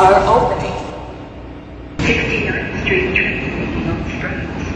are opening. 69th Street train Strohs.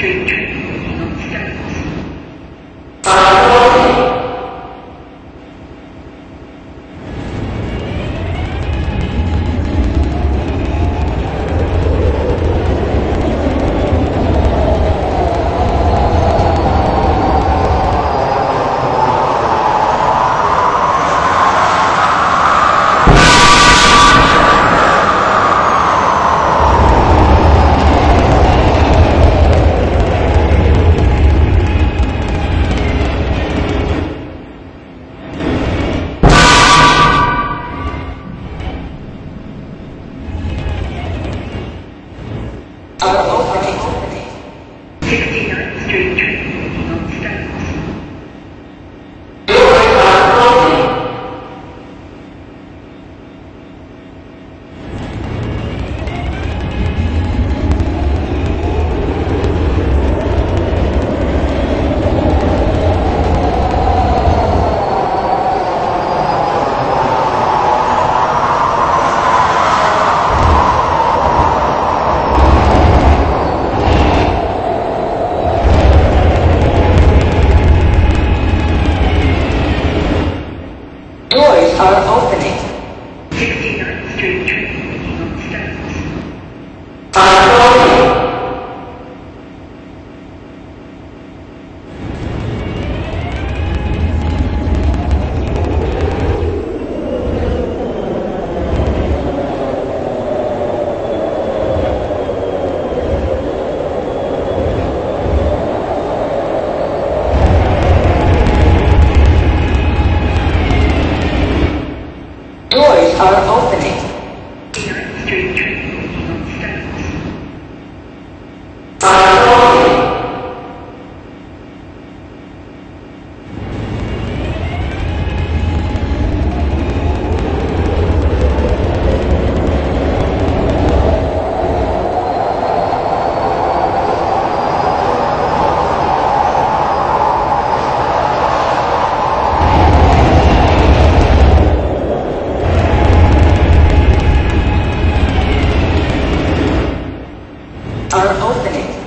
9th Street train leaving on Strohs. Are are opening. 69th Street train will. are opening.